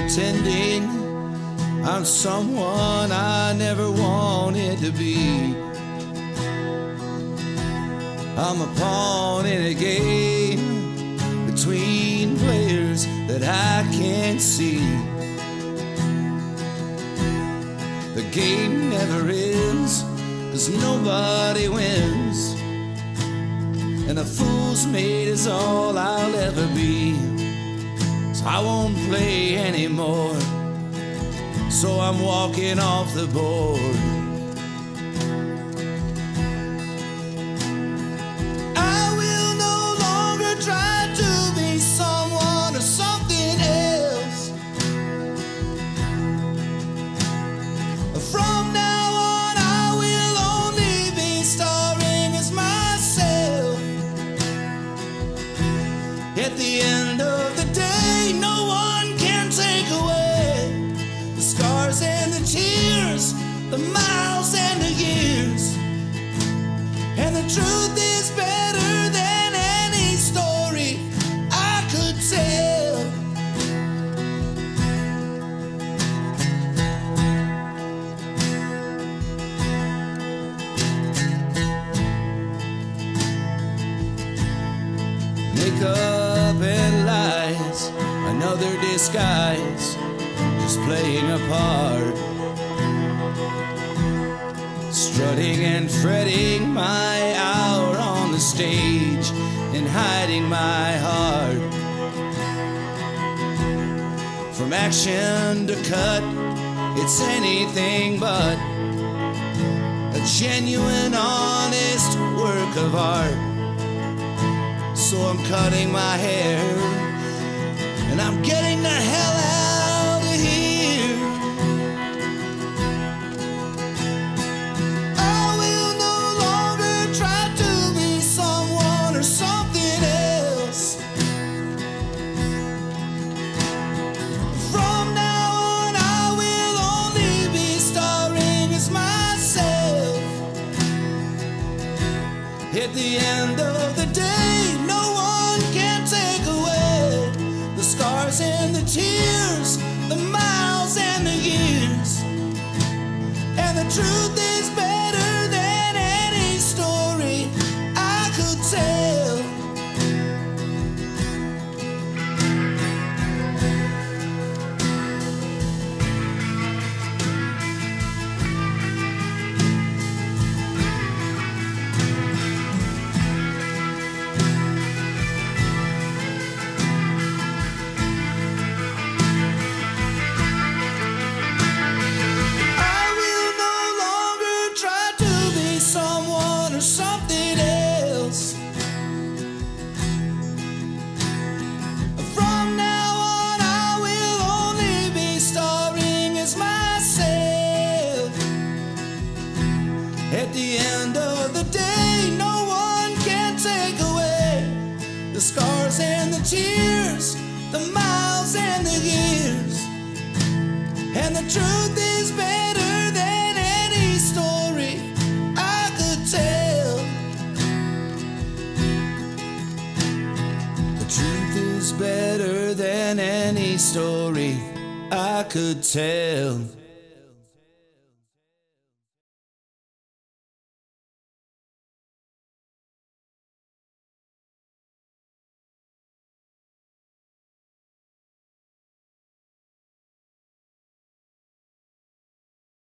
Pretending I'm someone I never wanted to be. I'm a pawn in a game between players that I can't see. The game never ends, cause nobody wins. And a fool's mate is all I'll ever be. I won't play anymore. So I'm walking off the board. I will no longer try to be someone or something else. From now on, I will only be starring as myself. At the end of the miles and the years. And the truth is better than any story I could tell. Make up and lies, another disguise, just playing a part. Strutting and fretting my hour on the stage and hiding my heart. From action to cut, it's anything but a genuine, honest work of art so I'm cutting my hair and I'm getting the hell out At the end of the day. No one can take away the scars and the tears, the miles and the years. And the truth end of the day, no one can take away the scars and the tears, the miles and the years. And the truth is better than any story I could tell. The truth is better than any story I could tell.